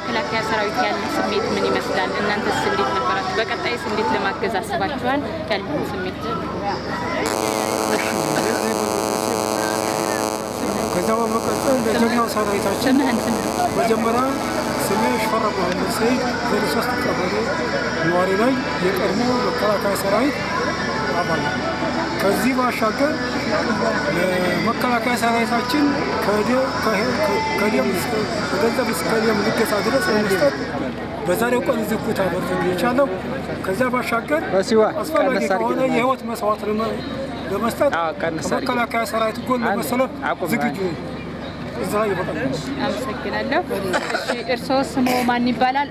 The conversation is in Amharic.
ለመከላከያ ሰራዊት ያለ ስሜት ምን ይመስላል? እናንተስ እንዴት ነበራችሁ? በቀጣይስ እንዴት ለማገዝ አስባችኋል? ያለን ስሜት ከዛ በመቀጠል ለጀግናው ሰራዊታችን መጀመሪያ ስሜ ሽፈራ መሐመድ ሰይድ ዜሮ ሶስት ቀበሌ ነዋሪ ላይ የቀድሞ መከላከያ ሰራዊት አባል ከዚህ ባሻገር ለመከላከያ ሰራዊታችን ከደም ከገንዘብ እስከ ደም ልገሳ ድረስ ለመስጠት በዛሬው ቀን እዚህ ቦታ በርዘን የቻለው ከዚያ ባሻገር በሲዋ አስፈላጊ ከሆነ የህይወት መስዋዕት ለመ- ለመስጠት ከመከላከያ ሰራዊት ጎን ለመሰለፍ ዝግጁ እዛ ይበቃል። አመሰግናለሁ። እሺ እርስዎ ስሞ ማን ይባላል?